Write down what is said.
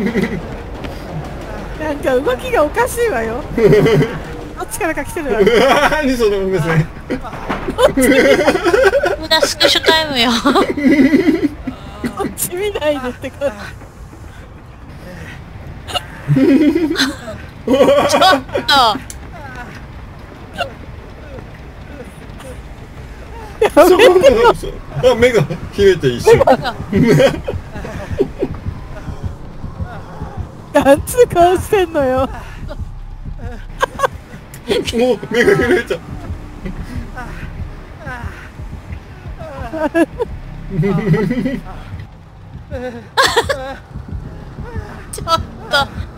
なんか動きがおかしいわよ。どっちからか来てるわよ。何その目線無駄スクショタイムよ。こっち見ないでってこちょっと。そこのそう。あ目が冷えて一瞬なんつう顔してんのよもう目が震えちゃうちょっと。